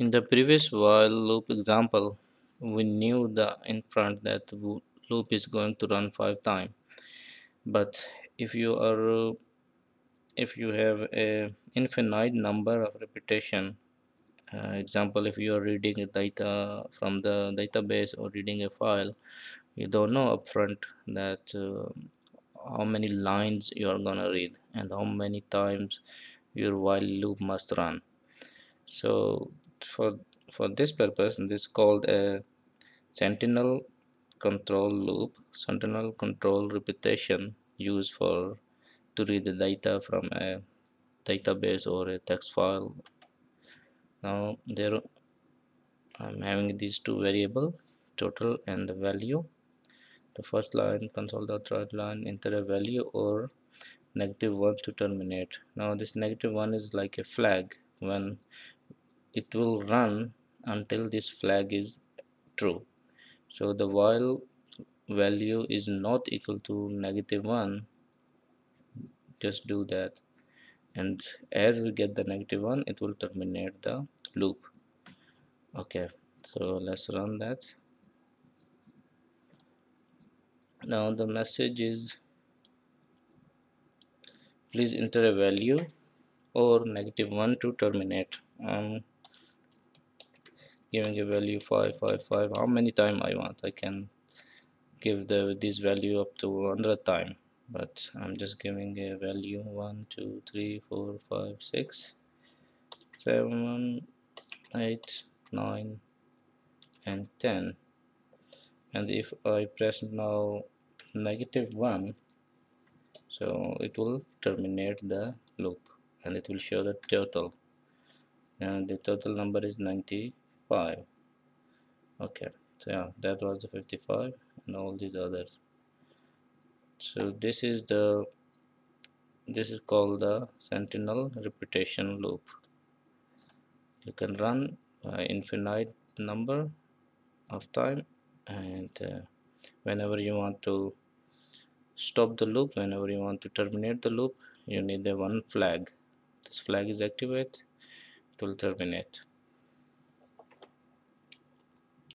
In the previous while loop example, we knew the in front that loop is going to run five times. But if you are if you have a infinite number of repetition, uh, example, if you are reading data from the database or reading a file, you don't know upfront that uh, how many lines you are gonna read and how many times your while loop must run. So for for this purpose this is called a sentinel control loop sentinel control repetition used for to read the data from a database or a text file. Now there I'm having these two variable total and the value. The first line console.write line enter a value or negative 1 to terminate. Now this negative 1 is like a flag. When it will run until this flag is true. So the while value is not equal to negative 1 just do that. And as we get the negative 1 it will terminate the loop. Okay so let's run that. Now the message is please enter a value or negative 1 to terminate. Um, giving a value 555 how many time I want? I can give the this value up to 100 time but I'm just giving a value 1 2 3 4 5 6 7 8 9 and 10 and if I press now negative 1 so it will terminate the loop and it will show the total. And the total number is 90 5 okay so yeah that was the 55 and all these others. So this is the this is called the sentinel repetition loop. You can run uh, infinite number of time and uh, whenever you want to stop the loop whenever you want to terminate the loop you need a one flag. This flag is activated it will terminate